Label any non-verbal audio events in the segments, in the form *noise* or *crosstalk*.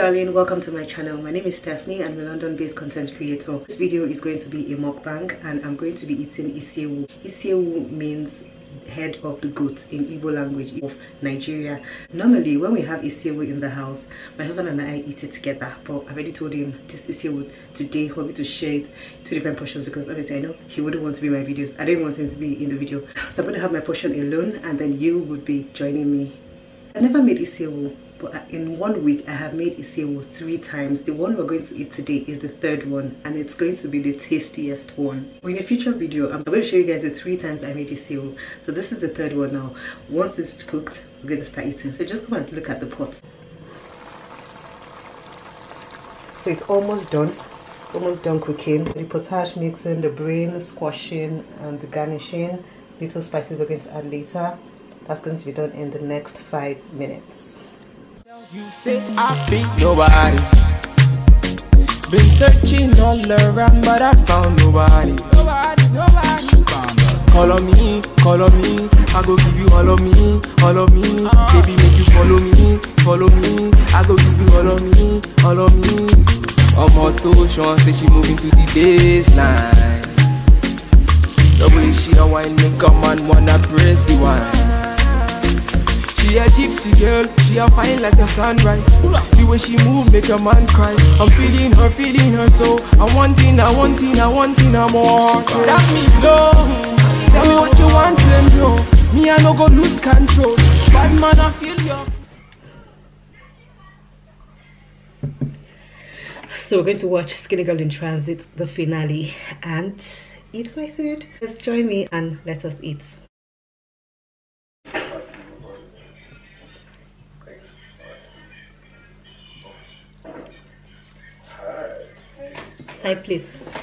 Darling, welcome to my channel. My name is Stephanie. And I'm a London-based content creator. This video is going to be a mukbang and I'm going to be eating isiewu. Isiewu means head of the goat in Igbo language of Nigeria. Normally, when we have isiewu in the house, my husband and I eat it together. But I already told him this isiewu today for me to share it two different portions because obviously I know he wouldn't want to be in my videos. I didn't want him to be in the video. So I'm going to have my portion alone and then you would be joining me. I never made isiewu but in one week I have made isiewu three times. The one we're going to eat today is the third one and it's going to be the tastiest one. In a future video, I'm going to show you guys the three times I made isiewu. So this is the third one now. Once it's cooked, we're going to start eating. So just come and look at the pot. So it's almost done. It's almost done cooking. The potash mixing, the brain squashing and the garnishing. Little spices we're going to add later. That's going to be done in the next five minutes. You say I be nobody. Been searching all around, but I found nobody. Nobody, nobody. Call on me, call on me. I go give you all of me, all of me. Baby, make you follow me, follow me. I go give you all of me, all of me. Omo to Sean say she moving to the baseline. Double she a wine, make a man wanna press the. She a gypsy girl, she a fine like the sunrise. The way she move make a man cry. I'm feeling her, feeling her so. I want it, I want it, I want it, I more. That me low. Tell me what you want, them know. Me I no go lose control. Bad man I feel your. So we're going to watch Skinny Girl in Transit, the finale, and eat my food. Let's join me and let us eat. Side plate.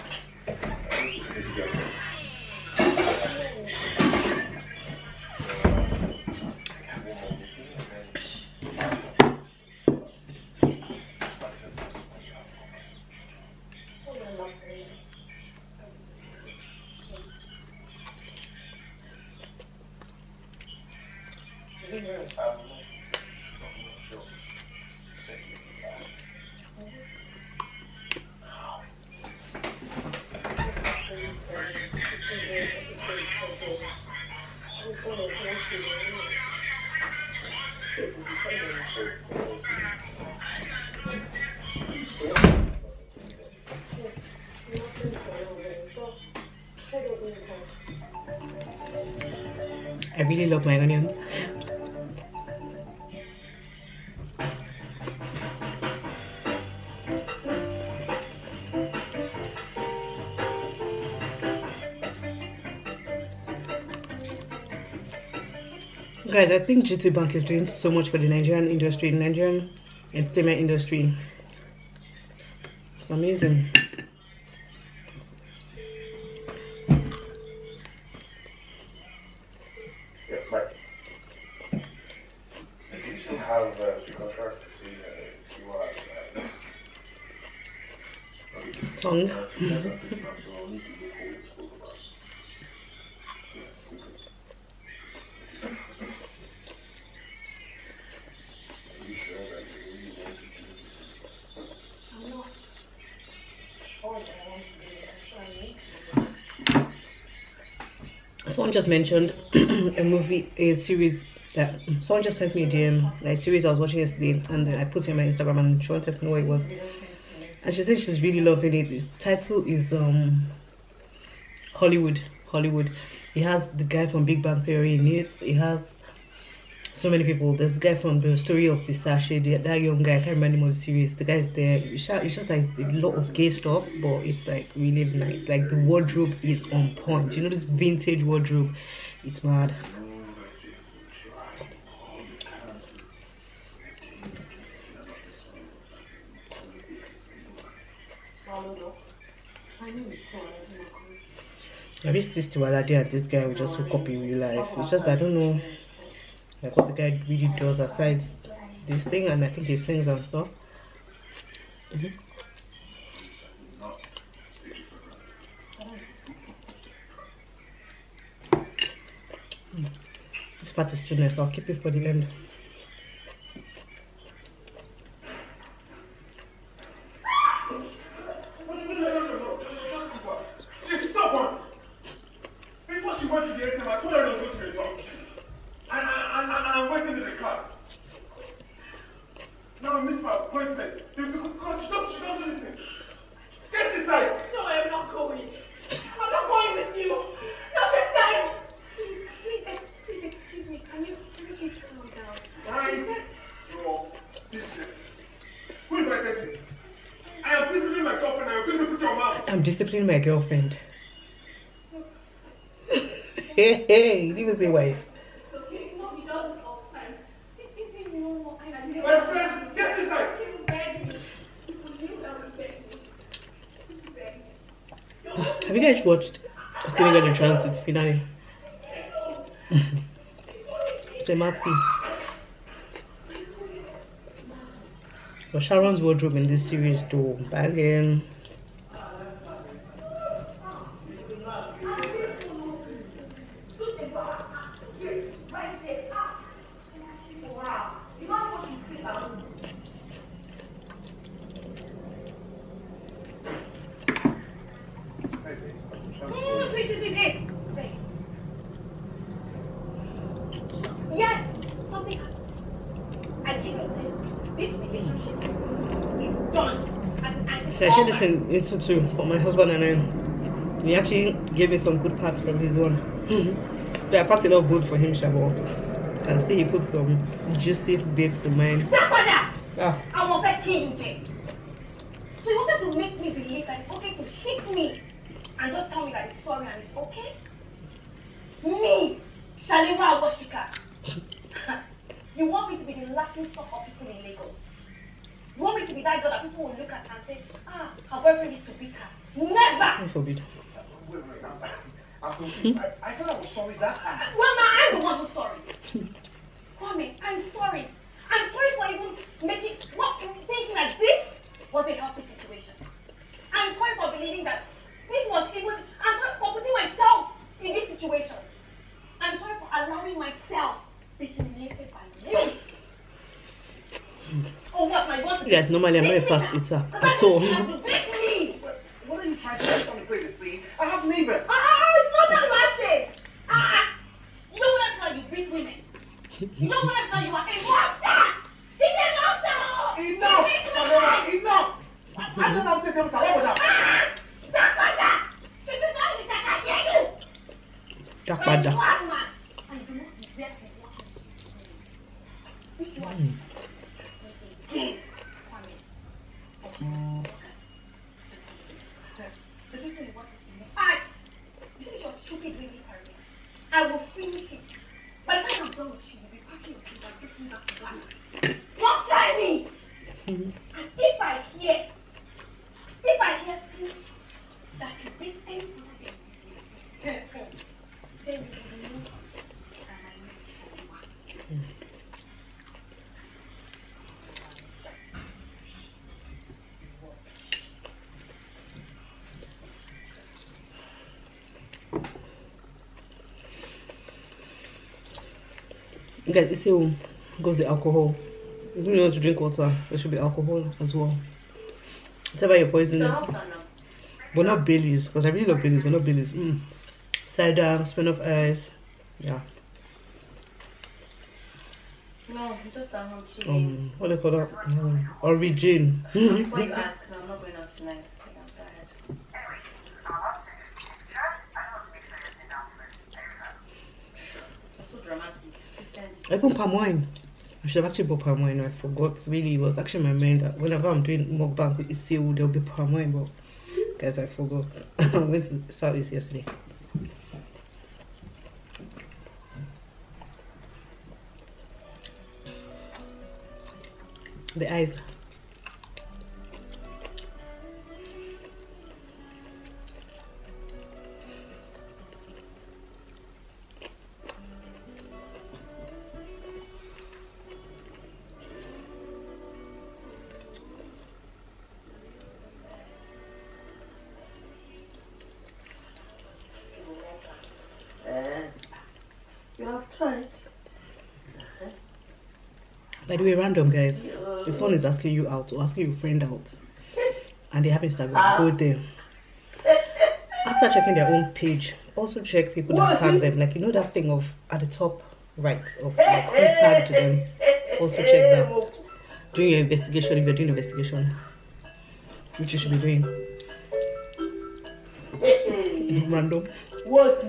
I my onions. Guys, I think GT Bank is doing so much for the Nigerian industry, Nigerian entertainment industry. It's amazing. Tongue. Someone just mentioned *clears throat* a movie, a series that someone just sent me a DM, like series I was watching yesterday, and then I put it on my Instagram and she wanted to know what it was. And she said she's really loving it. Its title is um Hollywood. Hollywood. It has the guy from Big Bang Theory in it. It has so many people. There's the guy from the story of Versace, the, that young guy, I can't remember the name of the series. The guy's there. It's just like a lot of gay stuff, but it's like really nice. Like the wardrobe is on point. You know this vintage wardrobe? It's mad. I wish this Tiwalade and this guy would just hook up in real life. It's just I don't know like what the guy really does aside this thing and I think he sings and stuff. Mm. This part is too nice. I'll keep it for the end. Discipline my girlfriend. hey, hey, you even say wife. Have you guys watched Skinny Girl in Transit finale? *laughs* Say Martin. But Sharon's wardrobe in this series though, bagging. Yes, something happened. I came to tell you this relationship is done. And, and So I shared this in into two for my husband and I. He actually gave me some good parts from his one. *laughs* so I packed a lot of good for him, Shabo. And see he put some juicy bits in mine. Grandfather, Ah, I want to kill you then. So you wanted to make me believe that it's okay to hit me and just tell me that it's sorry and it's okay? Me, Shalewa Washika. You want me to be the laughing stock of people in Lagos? You want me to be that girl that people will look at and say, ah, her boyfriend used to beat her? Never! God forbid. Wait, wait, I'm, I'm confused. I, I said I was sorry that time. Well, now I'm the one who's sorry. Kwame, I'm sorry. I'm sorry for even making, what, thinking that this was a healthy situation. I'm sorry for believing that this was even, I'm sorry for putting myself in this situation. I'm sorry for allowing myself to be humiliated by. Oh, what, my God? Guys, normally I'm not a fast eater at all. You have to beat me. What are you trying to do? Trying to create a scene? I have neighbors. Ah, ah, ah, you know that my shit. Ah, ah. you know what that's why you beat women. You know what that's why you are a monster. He's a monster. Enough! He beat Salewa, enough! I don't know how to take them. What was that? Ah, Dakota. If you don't, Mr. Cashier, you. You're a Dapada. bad man. And you do not deserve to walk into this room. If you are again, Kwame, I can't. The people you want to see, I you finish your stupid baby career. I will finish it. By the time I'm done with you, you'll be packing your things and taking back to black. Just try me. And if I hear, if I hear that you did anything again, then you will know that I know you. Guys, this here goes the alcohol. You want to drink water, there should be alcohol as well. Whatever your poison is. But not Baileys, because I really love Baileys, but not Baileys. Mm. Cider, spin of ice. Yeah. No, just at home chilling. Um, what do they call that? Um, origin. Before you *laughs* ask, no, I'm not going out tonight. Okay, I'm tired. That's so dramatic. Listen, I even palm wine. I should have actually bought palm wine. I forgot. Really, it was actually my mind that whenever I'm doing mukbang with Isiewu, there'll be palm wine. But guys, I forgot. *laughs* I went to Southeast yesterday. The eyes. By the way, random guys. If someone is asking you out or asking your friend out *laughs* and they have Instagram, go there. After checking their own page, also check people that tag them. Like you know that thing of at the top right of like who tagged them. Also check that. Doing your investigation if you're doing investigation. Which you should be doing. *laughs* Random. What's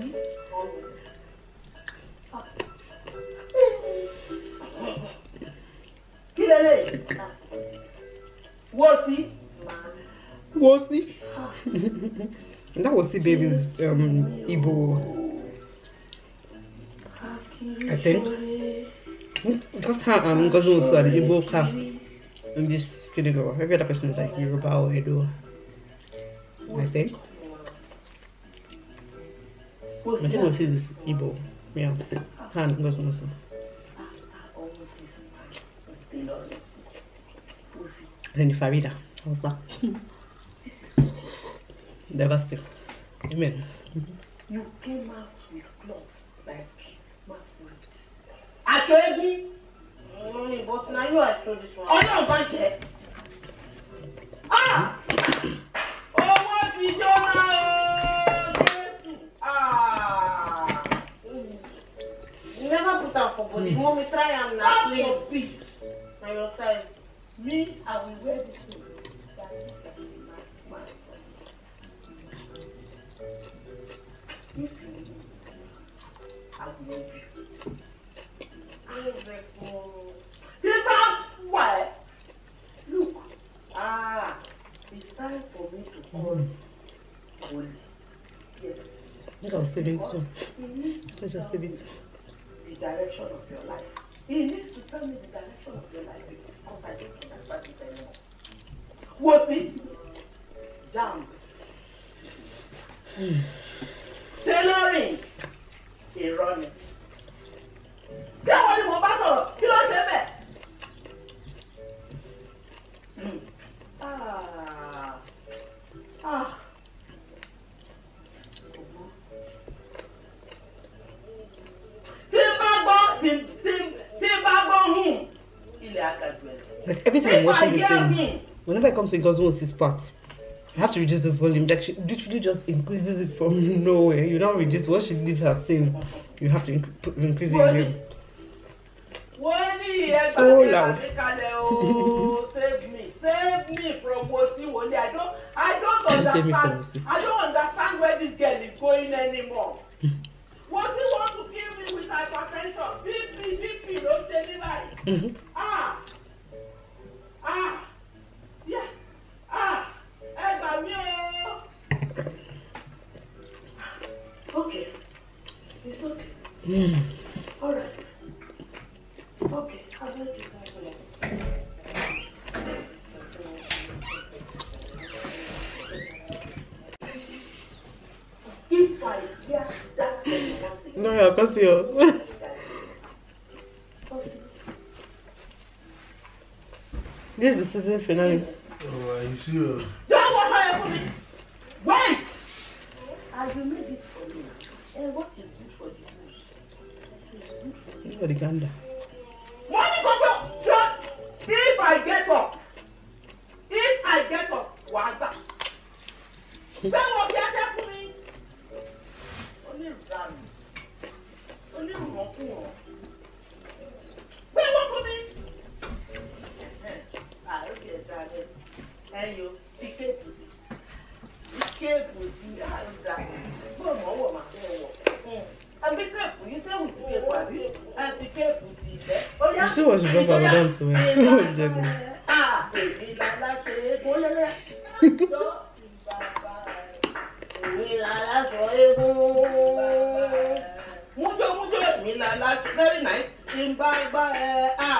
lélẹ̀? Was he? that was the baby's um Igbo, I think. Just her um Ngozi also are the Igbo cast in this skinny girl. Every other person is like Yoruba or Edo. I think. I think Ngozi is Igbo. Yeah. Her and Ngozi also. Then Farida. How's that? Devastating. Amen. You came out with clothes like masquerade. Aṣọ eégún. Mommy, but now you are show this one. Ọlọ́run bá jẹ́. Ah! Owó ti jóná o! Jésù! Ah! You never put am for body. Mommy, try am now, Not please. your feet. Na your size. Me, I will wear this thing. I will wear it. No vex, mommy. Tí bá wà ẹ́, look, ah, it's time for me to call Holy. Yes, I think save it too. he needs to Let's tell save me it. the direction of your life. He needs to tell me the direction of your life Wo sí? Jam. Tailoring. Irọ́ ni. Tí àwọn ni mo bá sọ̀rọ̀, kí ló ń ṣe bẹ́ẹ̀? Hmm. Ah. Ah. Tí n bá gbọ́, tí tí tí n bá gbọ́ hùn, ilẹ̀ àgàjù ẹ̀. Like every time I'm watching this If Whenever it comes to Ngozi Osi's part, I have to reduce the volume. Like she literally just increases it from *laughs* nowhere. You don't reduce what she did her sing. You have to inc- increase it again. So loud. save me save me from wosi wole I don't I understand Wosi. I don't understand where this girl is going anymore. *laughs* wosi want to kill me with hypertension bp bp ló ṣe ní báyìí. Ah Okay. It's okay. Mm. All right. Okay. I'll let you go for that. if I hear that thing one thing. No, yeah, cause you. this is the season finale. Oh, are you serious? Don't wash your hair good for you. Look at the gander. Money go go. Just if I get up, if I get up, wà á gbà. Bẹ́ẹ̀ *laughs* want to win. Ó jẹ mi. *laughs* Very nice. Ìgbà ìgbà ẹ̀ à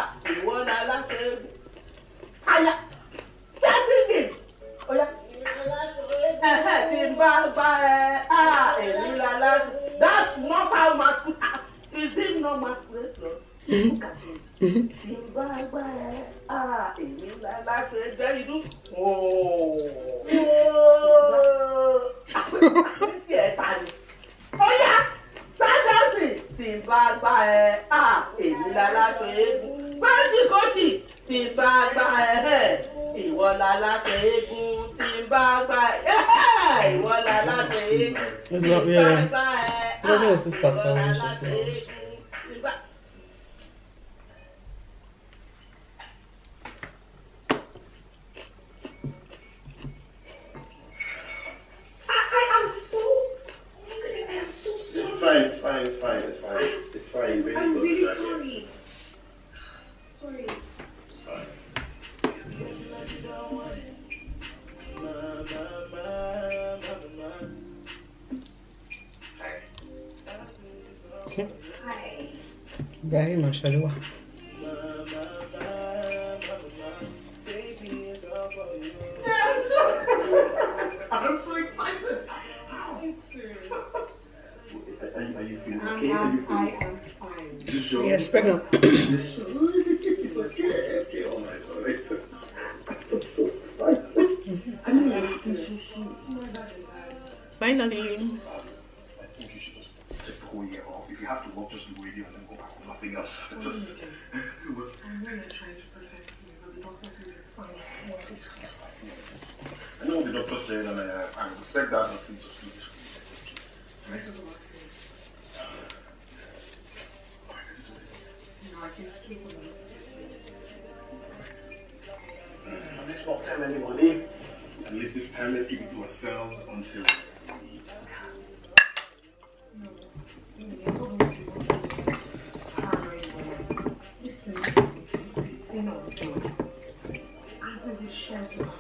That's not how masculine is it not masculine. Look at this ṣe jẹ́ inú. àti ẹ̀ta ni. ó yá sádọ́sì tí ń bá gbá ẹ. À èmi láláṣẹ eégún. báṣìkọ́ṣì tí ń bá gbá ẹ. Ìwọ láláṣẹ eégún. Tí ń bá gbá ẹ. Ìwọ láláṣẹ eégún tí ń bá gbá ẹ à ìwọ láláṣẹ eégún. Ibrahim I'm so excited. Are you, are you feeling I okay? Are you am, I feeling am fine. you sure? Yes, pregnant. *coughs* *coughs* It's okay. Okay, all right, all right. *laughs* I mean, I'm so Finally. Go back with nothing else. Just. Well, I know what the doctor said, and I, I respect that, but please just do this. Uh, Let's not tell anybody. At least this time, let's keep it to ourselves until. Oh,